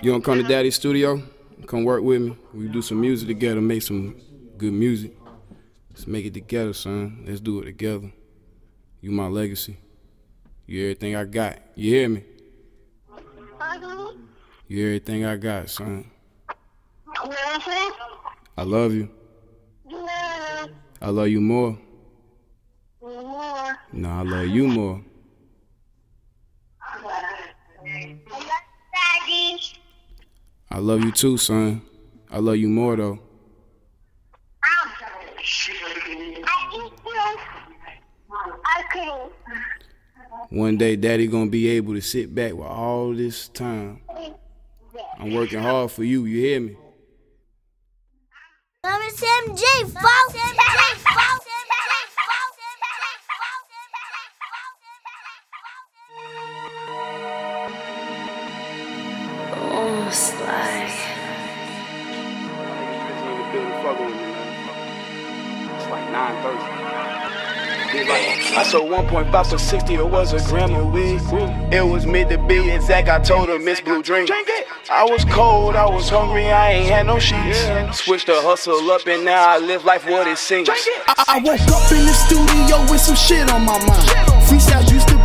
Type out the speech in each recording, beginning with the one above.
You wanna come to Daddy's studio? Come work with me. We do some music together, make some good music. Let's make it together, son. Let's do it together. You my legacy. You everything I got. You hear me? You everything I got, son. I love you. I love you more. No, I love you more. Daddy. I love you too, son. I love you more though. One day, Daddy gonna be able to sit back with all this time. I'm working hard for you. You hear me? Love is MJ, It's like 9:30. I sold 1.5 for 60, it was a gram of weed. It was meant to be exact, I told her Miss Blue Dream. I was cold, I was hungry, I ain't had no sheets. Switched the hustle up and now I live life what it seems. I, I woke up in the studio with some shit on my mind. Freestyles used to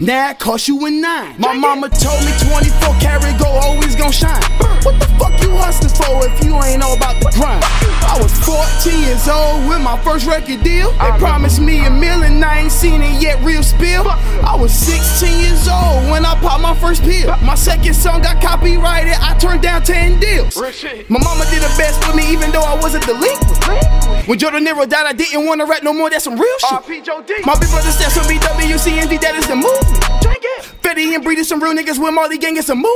now it cost you a nine. My mama told me 24 karat gold always gon' shine. What the fuck you hustling for if you ain't know about the grind? I was 14 years old with my first record deal. They promised me a million, I ain't seen it yet, real spill. I was 16 years old when I popped my first pill. My second song got copyrighted, I turned down 10 deals. My mama did her best for me even though I was a delinquent. When Joe De Niro died, I didn't wanna rap no more, that's some real shit. My big brother steps on BWC and that is the movement. Fetty and Breed some real niggas with Marley Gang, it's a movie.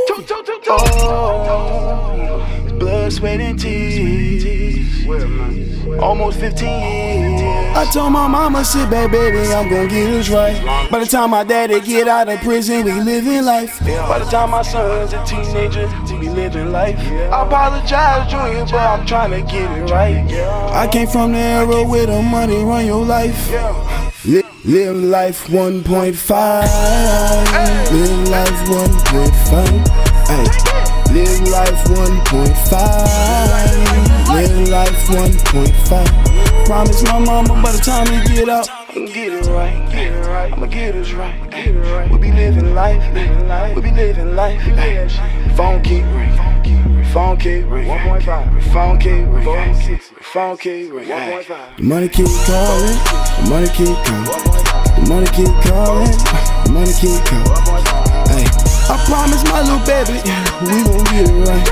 Oh, blood, sweat, and tears. Almost 15 years. I told my mama, sit back, baby, I'm gonna get this right. By the time my daddy get out of prison, we living life. By the time my son's a teenager, we be living life. I apologize, Junior, but I'm trying to get it right. I came from the era where the money run your life. Li- live life 1.5. Live life 1.5. Live life 1.5. Live life 1.5. Promise my mama by the time we get out. I'ma get it right, get it right. I'ma get us right, get it right. We be living life, living life. We be living life. Phone keep ringing, phone keep ringing, 1.5. Phone keep ringing, phone keep ringing. The money keep calling, the money keep calling, the money keep calling, the money keep calling. Ay, I promise my little baby, we gon' get it right.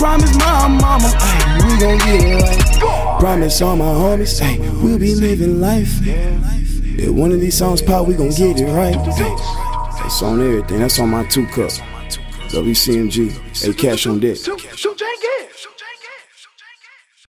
Promise my mama, ay, we gon' get it right. Promise all my homies, ay, we'll be living life. If one of these songs pop, we gon' get it right. That's on everything. That's on my two cup. WCMG. Hey, cash on deck.